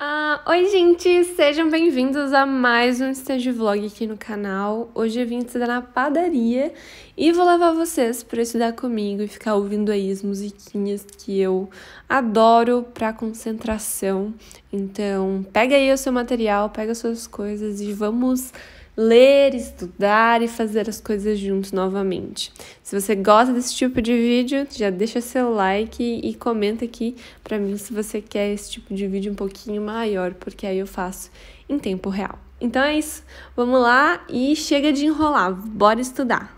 Ah, oi, gente! Sejam bem-vindos a mais um Stage Vlog aqui no canal. Hoje eu vim estudar na padaria e vou levar vocês para estudar comigo e ficar ouvindo aí as musiquinhas que eu adoro para concentração. Então, pega aí o seu material, pega as suas coisas e vamos ler, estudar e fazer as coisas juntos novamente. Se você gosta desse tipo de vídeo, já deixa seu like e comenta aqui para mim se você quer esse tipo de vídeo um pouquinho maior, porque aí eu faço em tempo real. Então é isso, vamos lá e chega de enrolar, bora estudar!